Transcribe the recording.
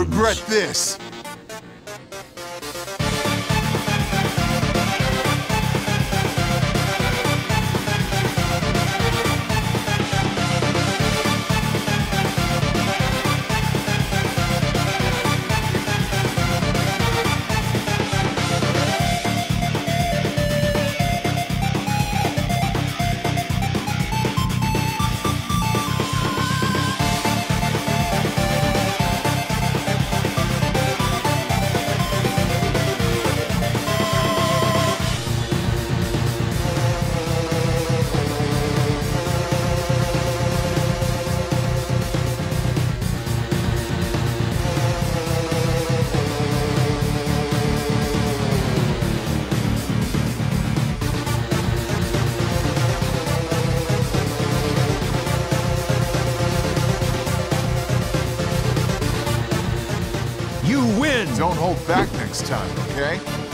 regret this. You win! Don't hold back next time, okay?